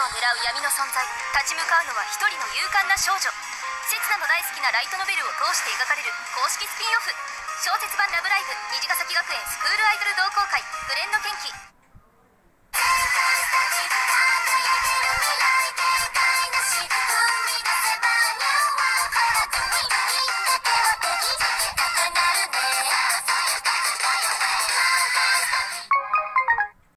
を狙う闇の存在。立ち向かうのは一人の勇敢な少女。刹那の大好きなライトノベルを通して描かれる公式スピンオフ。小説版「ラブライブ!」虹ヶ崎学園スクールアイドル同好会「」